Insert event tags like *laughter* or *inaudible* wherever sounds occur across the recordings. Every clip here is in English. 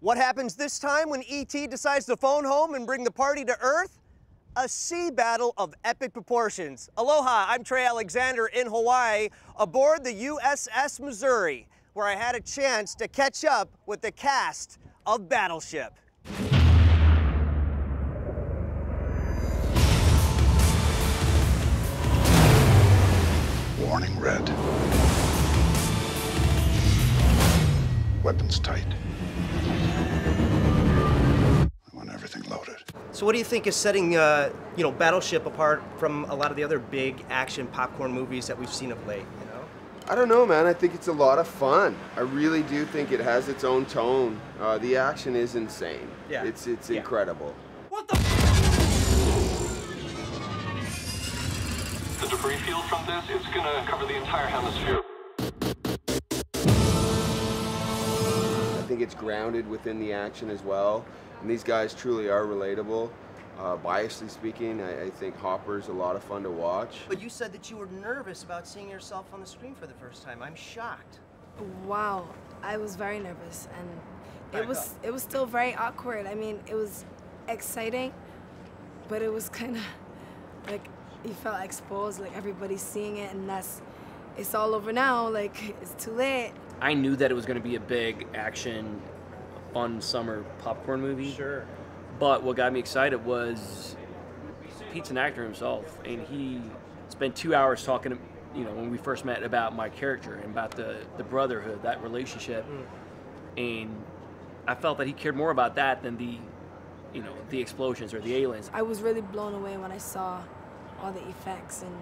What happens this time when E.T. decides to phone home and bring the party to Earth? A sea battle of epic proportions. Aloha, I'm Trey Alexander in Hawaii aboard the USS Missouri, where I had a chance to catch up with the cast of Battleship. Warning red. Weapons tight. I want everything loaded. So, what do you think is setting, uh, you know, Battleship apart from a lot of the other big action popcorn movies that we've seen of late? You know, I don't know, man. I think it's a lot of fun. I really do think it has its own tone. Uh, the action is insane. Yeah. It's it's Yeah. incredible. The debris field from this is gonna cover the entire hemisphere. Think it's grounded within the action as well. And these guys truly are relatable. Uh, biasly speaking, I, I think Hopper's a lot of fun to watch. but you said that you were nervous about seeing yourself on the screen for the first time. I'm shocked. Wow, I was very nervous, and Back it was up. it was still very awkward. I mean, it was exciting, but it was *laughs* kind of like you felt exposed, like everybody's seeing it, and that's it's all over now. Like it's too late. I knew that it was going to be a big action, fun summer popcorn movie. Sure. But what got me excited was Pete's an actor himself, and he spent two hours talking, to, you know, when we first met about my character and about the, the brotherhood, that relationship. Hmm. And I felt that he cared more about that than the, you know, the explosions or the aliens. I was really blown away when I saw all the effects and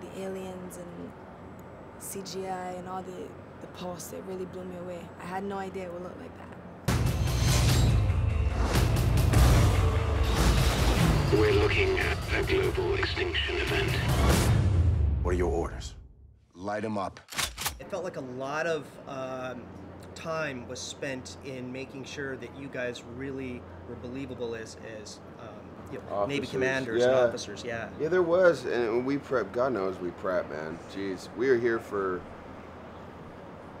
the aliens and CGI and all the the posts. It really blew me away. I had no idea it would look like that. We're looking at a global extinction event. What are your orders? Light them up. It felt like a lot of um, time was spent in making sure that you guys really were believable as, as um, you know, Navy Officers, commanders and officers. Yeah. Yeah, there was, and we prep. God knows we prep, man. Jeez, we were here for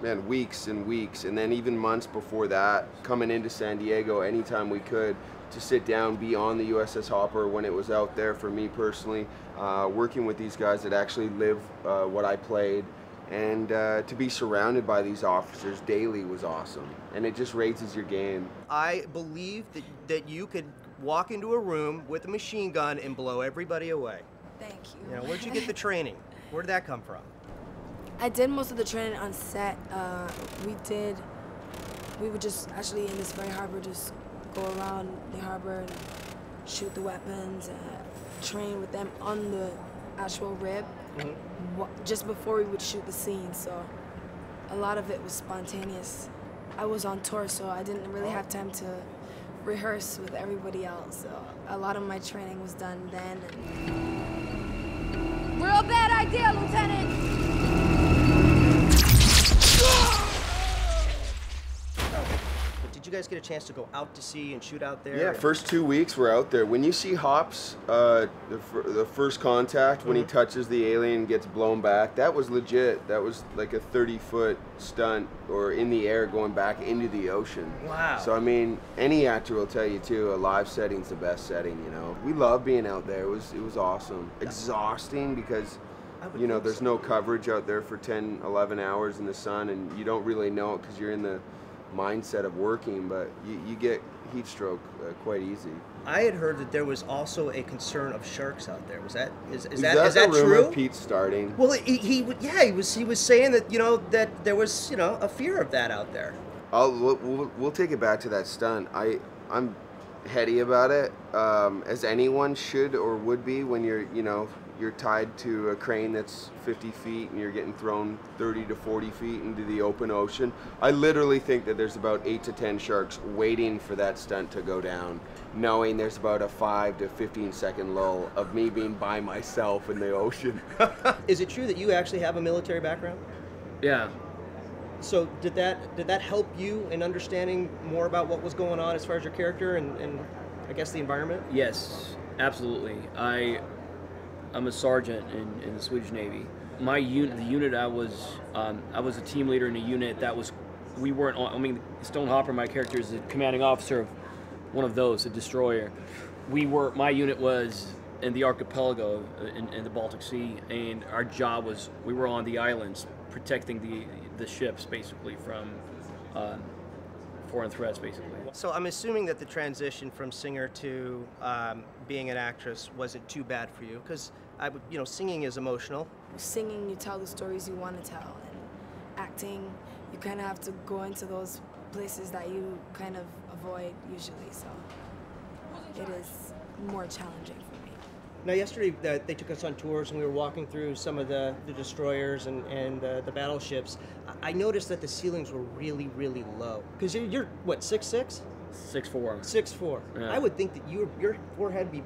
man weeks and weeks, and then even months before that, coming into San Diego anytime we could to sit down, be on the USS Hopper when it was out there. For me personally, uh, working with these guys that actually live uh, what I played. And uh, to be surrounded by these officers daily was awesome, and it just raises your game. I believe that, that you could walk into a room with a machine gun and blow everybody away. Thank you. You know, where'd you get the *laughs* training? Where did that come from? I did most of the training on set. Uh, we did. We would just actually in this very harbor just go around the harbor and shoot the weapons and train with them on the actual rib. wha- Just before we would shoot the scene, so a lot of it was spontaneous. I was on tour, so I didn't really have time to rehearse with everybody else. So a lot of my training was done then. And Real bad idea, Lieutenant. Guys get a chance to go out to sea and shoot out there? Yeah, first two weeks we're out there. When you see Hops, uh, the, the first contact when he touches the alien and gets blown back, that was legit. That was like a 30 foot stunt or in the air going back into the ocean. Wow. So, I mean, any actor will tell you too, a live setting's the best setting, you know. We love being out there. It was, it was awesome. Exhausting because, you know, there's so. no coverage out there for 10, 11 hours in the sun and you don't really know it because you're in the mindset of working, but you, you get heat stroke uh, quite easy. I had heard that there was also a concern of sharks out there. Was that is, is Is that that is that the rumor true? Pete's starting? Well, he, he yeah he was he was saying that you know that there was you know a fear of that out there. I'll we'll, we'll, we'll take it back to that stunt. I I'm heady about it, um, as anyone should or would be when you're you know you're tied to a crane that's 50 feet and you're getting thrown 30 to 40 feet into the open ocean. I literally think that there's about eight to 10 sharks waiting for that stunt to go down, knowing there's about a five to 15 second lull of me being by myself in the ocean. *laughs* Is it true that you actually have a military background? Yeah, So did that did that help you in understanding more about what was going on as far as your character and, and I guess the environment? Yes, absolutely. I I'm a sergeant in, in the Swedish Navy. My unit, the unit I was, um, I was a team leader in a unit that was we weren't on. I mean, Stone Hopper, my character, is the commanding officer of one of those, a destroyer. We were. My unit was in the archipelago uh, in, in the Baltic Sea, and our job was we were on the islands protecting the the ships basically from uh, foreign threats, basically. So I'm assuming that the transition from singer to um, being an actress wasn't too bad for you, because I you know, singing is emotional. Singing, you tell the stories you want to tell, and acting, you kind of have to go into those places that you kind of avoid usually. So it is more challenging for me. Now, yesterday uh, they took us on tours and we were walking through some of the, the destroyers and, and uh, the battleships. I noticed that the ceilings were really, really low. Because you're, you're, what, six six? Six four. Six four. Yeah. I would think that you, your forehead would be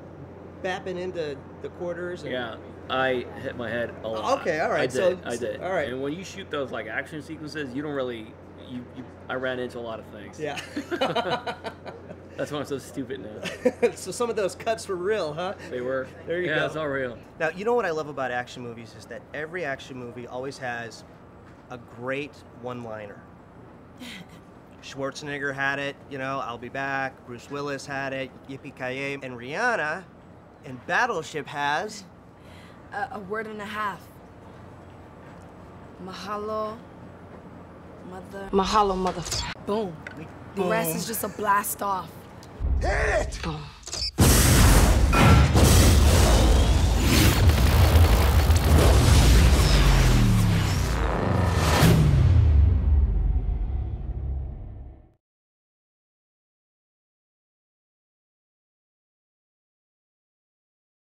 bapping into the quarters. And, Yeah, I hit my head a lot. okay, all right, I did. so- I did. all right. And when you shoot those like action sequences, you don't really. You, you I ran into a lot of things. Yeah. *laughs* *laughs* That's why I'm so stupid now. *laughs* so some of those cuts were real, huh? They were. There you yeah, go. it's all real. Now, you know what I love about action movies is that every action movie always has a great one liner. *laughs* Schwarzenegger had it, you know, I'll be back. Bruce Willis had it, Yippee Ki And Rihanna and Battleship has. A, a word and a half. Mahalo, mother. Mahalo, mother. Boom. The rest is just a blast off. Hit it! Boom.